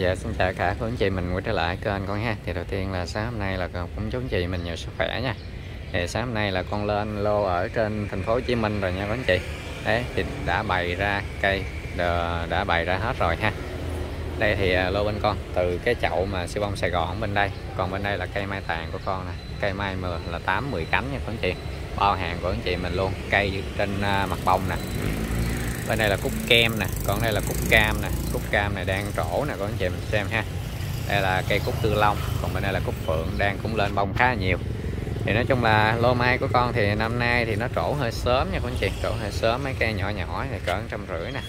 Dạ xin chào cả. Quý anh chị mình quay trở lại kênh con ha. Thì đầu tiên là sáng hôm nay là cũng chúc chị mình nhiều sức khỏe nha. Thì sáng hôm nay là con lên lô ở trên thành phố Hồ Chí Minh rồi nha quý anh chị. Đấy, thì đã bày ra cây đã bày ra hết rồi ha. Đây thì à, lô bên con, từ cái chậu mà siêu bông Sài Gòn bên đây. Còn bên đây là cây mai tàn của con nè. Cây mai mờ là 8 10 cánh nha quý anh chị. Bao hàng của anh chị mình luôn. Cây trên à, mặt bông nè bên đây là cúc kem nè, còn đây là cúc cam nè. Cúc cam này đang trổ nè các anh chị mình xem ha. Đây là cây cúc tư long, còn bên đây là cúc phượng đang cũng lên bông khá nhiều. Thì nói chung là lô mai của con thì năm nay thì nó trổ hơi sớm nha các anh chị. Trổ hơi sớm, mấy cây nhỏ nhỏ thì cỡ trăm rưỡi nè.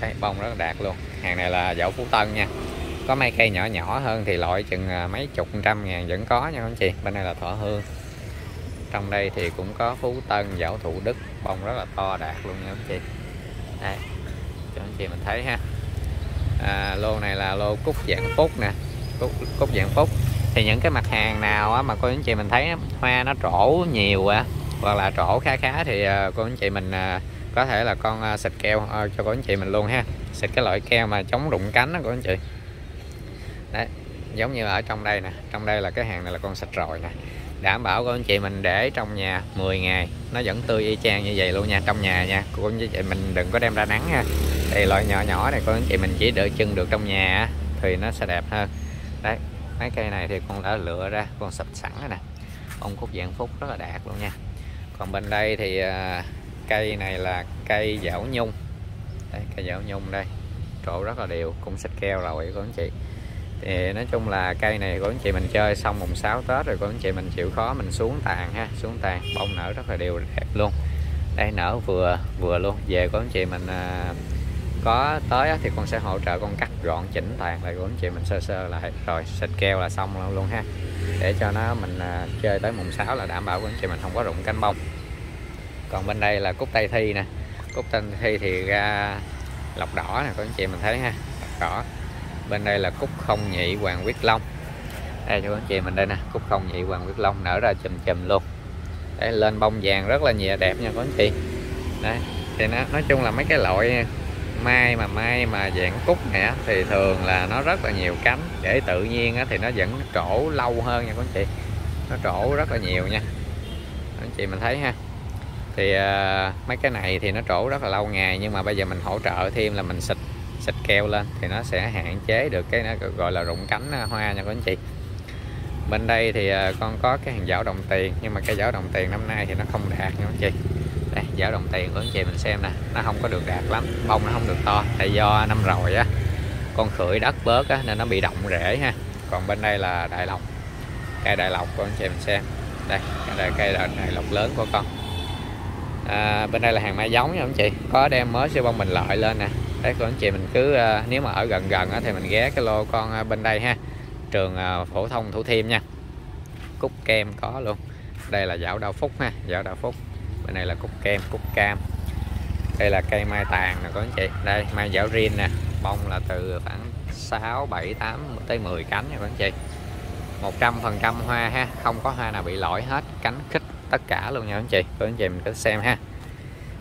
Đây bông rất là đạt luôn. Hàng này là dậu phú tân nha. Có mấy cây nhỏ nhỏ hơn thì loại chừng à, mấy chục trăm ngàn vẫn có nha các anh chị. Bên này là thọ hương. Trong đây thì cũng có phú tân dậu thủ đức, bông rất là to, đạt luôn nha các anh chị đây cho anh chị mình thấy ha. À, lô này là lô cúc dạng phúc nè. Cúc, cúc dạng phúc thì những cái mặt hàng nào á, mà cô anh chị mình thấy hoa nó trổ nhiều á hoặc là trổ khá khá thì à, cô anh chị mình à, có thể là con à, xịt keo cho cô anh chị mình luôn ha. Xịt cái loại keo mà chống rụng cánh đó cô anh chị giống như ở trong đây nè trong đây là cái hàng này là con sạch rồi nè. Đảm bảo của anh chị mình để trong nhà 10 ngày nó vẫn tươi y chang như vậy luôn nha trong nhà nha. Cô anh chị mình đừng có đem ra nắng ha. Thì loại nhỏ nhỏ này cô anh chị mình chỉ đợi chân được trong nhà thì nó sẽ đẹp hơn. Đấy mấy cây này thì con đã lựa ra con sạch sẵn rồi nè. Ông cúc dạng phúc rất là đạt luôn nha. Còn bên đây thì à, cây này là cây dảo nhung. Đây, cây dảo nhung đây. Trộn rất là đều cũng xịt keo rồi cô anh chị thì nói chung là cây này của anh chị mình chơi xong mùng 6 Tết rồi của anh chị mình chịu khó mình xuống tàn ha xuống tàn bông nở rất là đều đẹp luôn. Đây nở vừa vừa luôn. Về của anh chị mình à, có tới thì con sẽ hỗ trợ con cắt gọn chỉnh tàn lại của anh chị mình sơ sơ lại rồi. Xịt keo là xong luôn, luôn ha. Để cho nó mình à, chơi tới mùng 6 là đảm bảo của anh chị mình không có rụng cánh bông. Còn bên đây là cúc tây thi nè. Cúc tây thi thì ra lọc đỏ nè của anh chị mình thấy ha lọc đỏ bên đây là cúc không nhị hoàng quyết long. Đây cho anh chị mình đây nè cúc không nhị hoàng quyết long nở ra chùm chùm luôn. Đây lên bông vàng rất là nhẹ đẹp nha các anh chị. Đấy thì nó nói chung là mấy cái loại mai mà mai mà dạng cúc này á thì thường là nó rất là nhiều cánh. Để tự nhiên thì nó vẫn trổ lâu hơn nha các anh chị. Nó trổ rất là nhiều nha. Anh chị mình thấy ha. Thì uh, mấy cái này thì nó trổ rất là lâu ngày nhưng mà bây giờ mình hỗ trợ thêm là mình xịt xịt keo lên thì nó sẽ hạn chế được cái nó gọi là rụng cánh à, hoa nha các anh chị. Bên đây thì à, con có cái hàng giảo đồng tiền nhưng mà cái giảo đồng tiền năm nay thì nó không đạt nha anh chị. Đây giảo đồng tiền của anh chị mình xem nè nó không có được đạt lắm bông nó không được to tại do năm rồi á con khửi đất bớt á nên nó bị động rễ ha. Còn bên đây là đại lộc cây đại lộc của anh chị mình xem. Đây đây cây đại, đại lộc lớn của con. À, bên đây là hàng mai giống nha anh chị có đem mới siêu bông mình lợi lên nè đấy của anh chị mình cứ ờ, nếu mà ở gần gần thì mình ghé cái lô con ờ, bên đây ha. Trường ờ, phổ thông thủ thiêm nha. Cúc kem có luôn. Đây là dạo đào phúc ha dạo đào phúc. Bên này là cúc kem, cúc cam. Đây là cây mai tàn nè các anh chị. Đây, mai dạo rin nè. Bông là từ khoảng 6 7 8 tới 10 cánh nha các anh chị. 100 phần trăm hoa ha, không có hoa nào bị lỗi hết. Cánh khích tất cả luôn nha các anh chị. Các anh chị mình cứ xem ha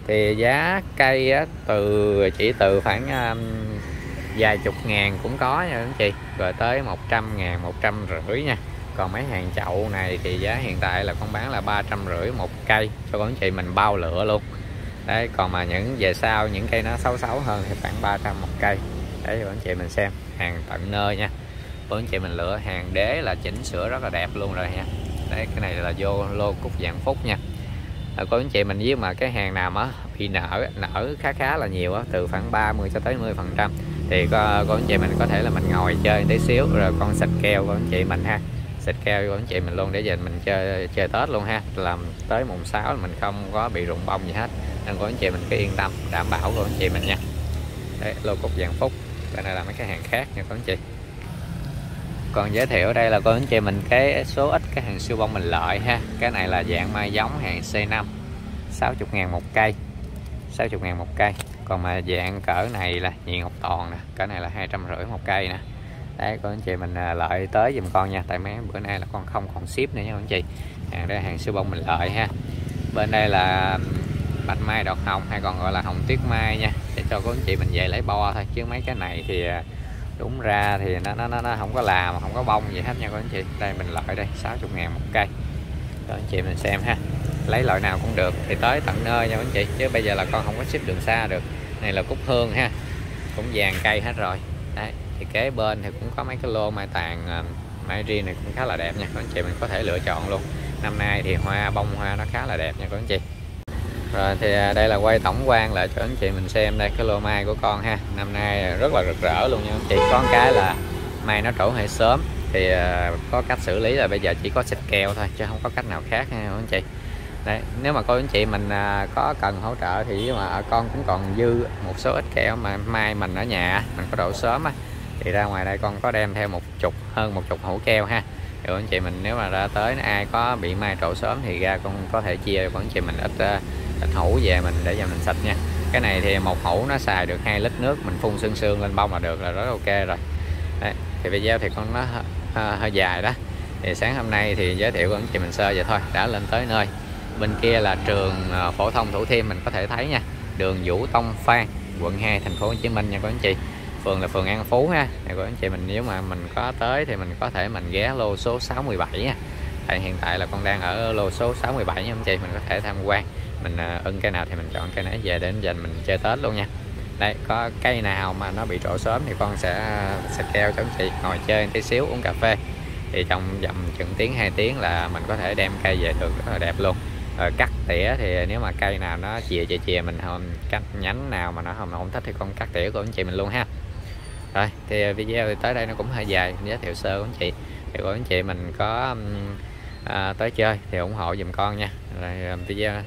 thì giá cây á, từ chỉ từ khoảng um, vài chục ngàn cũng có nha anh chị. Rồi tới 100 ngàn một trăm rưỡi nha. Còn mấy hàng chậu này thì giá hiện tại là con bán là ba trăm rưỡi một cây. Cho con chị mình bao lửa luôn. Đấy còn mà những về sau những cây nó xấu xấu hơn thì khoảng 300 một cây. Đấy cho anh chị mình xem hàng tận nơi nha. Của anh chị mình lựa hàng đế là chỉnh sửa rất là đẹp luôn rồi nha đấy cái này là vô lô cúc dạng phúc nha à, có anh chị mình với mà cái hàng nào mà bị nở nở khá khá là nhiều á từ khoảng 30 cho tới 10 phần trăm. Thì có, có anh chị mình có thể là mình ngồi chơi tí xíu rồi con xịt keo của anh chị mình ha. Xịt keo của anh chị mình luôn để dành mình chơi chơi tết luôn ha. Làm tới mùng 6 mình không có bị rụng bông gì hết nên có anh chị mình cứ yên tâm đảm bảo của anh chị mình nha. Đấy lô cục vàng phúc đây này là mấy cái hàng khác nha các anh chị còn giới thiệu đây là cô anh chị mình cái số ít cái hàng siêu bông mình lợi ha. Cái này là dạng mai giống hàng C5 60 ngàn một cây. 60 ngàn một cây. Còn mà dạng cỡ này là nhị ngọc toàn nè. Cỡ này là hai trăm rưỡi một cây nè. Đấy cô anh chị mình à, lợi tới dùm con nha. Tại mấy bữa nay là con không còn ship nữa nha anh chị. Hàng đây hàng siêu bông mình lợi ha. Bên đây là bạch mai đọt hồng hay còn gọi là hồng tuyết mai nha. Để cho cô anh chị mình về lấy bo thôi. Chứ mấy cái này thì à, đúng ra thì nó nó nó không có làm, không có bông gì hết nha các anh chị. Đây mình loại đây 60 ngàn một cây. Cho anh chị mình xem ha. Lấy loại nào cũng được, thì tới tận nơi nha anh chị. Chứ bây giờ là con không có ship đường xa được. Này là cúc hương ha. Cũng vàng cây hết rồi. Đấy, thì kế bên thì cũng có mấy cái lô mai tàn à, mai riêng này cũng khá là đẹp nha. Các anh chị mình có thể lựa chọn luôn. Năm nay thì hoa, bông hoa nó khá là đẹp nha các anh chị. Rồi thì à, đây là quay tổng quan lại cho anh chị mình xem đây, cái lô mai của con ha năm nay rất là rực rỡ luôn nha. Chị có cái là mai nó trổ hơi sớm. Thì à, có cách xử lý là bây giờ chỉ có xịt keo thôi chứ không có cách nào khác nha anh chị? Đấy, nếu mà cô anh chị mình à, có cần hỗ trợ thì mà con cũng còn dư một số ít keo mà mai mình ở nhà mình có độ sớm á thì ra ngoài đây con có đem theo một chục hơn một chục hũ keo ha. Thì anh chị mình nếu mà ra tới ai có bị mai trổ sớm thì ra con có thể chia cho anh chị mình ít à, ít hũ về mình để cho mình sạch nha cái này thì một hũ nó xài được 2 lít nước mình phun sương sương lên bông là được là rất ok rồi. Đấy, thì video thì con nó hơi, hơi dài đó. Thì sáng hôm nay thì giới thiệu của anh chị mình sơ vậy thôi đã lên tới nơi. Bên kia là trường ờ, phổ thông Thủ Thiêm mình có thể thấy nha. Đường Vũ Tông Phan quận 2 thành phố Hồ Chí Minh nha các anh chị. Phường là phường An Phú ha. Này các anh chị mình nếu mà mình có tới thì mình có thể mình ghé lô số 67 nha. Tại hiện tại là con đang ở lô số 67 nha anh chị mình có thể tham quan mình à, ưng cây nào thì mình chọn cây nấy về đến dành mình chơi Tết luôn nha. Đây có cây nào mà nó bị trổ sớm thì con sẽ à, sẽ keo chống chị ngồi chơi tí xíu uống cà phê. Thì trong vòng chừng tiếng hai tiếng là mình có thể đem cây về được rất là đẹp luôn. Rồi cắt tỉa thì nếu mà cây nào nó chìa chìa chìa mình không cắt nhánh nào mà nó không không thích thì con cắt tỉa của anh chị mình luôn ha. Rồi thì à, video thì tới đây nó cũng hơi dài giới thiệu sơ của anh chị. Thì của anh chị mình có à, tới chơi thì ủng hộ dùm con nha. Rồi video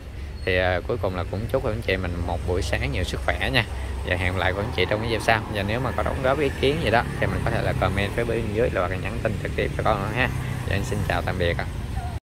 thì à, cuối cùng là cũng chúc anh chị mình một buổi sáng nhiều sức khỏe nha. Và hẹn lại của anh chị trong cái video sau. Và nếu mà có đóng góp ý kiến gì đó thì mình có thể là comment phía bên dưới hoặc là nhắn tin trực tiếp cho con ha. Và anh xin chào tạm biệt ạ.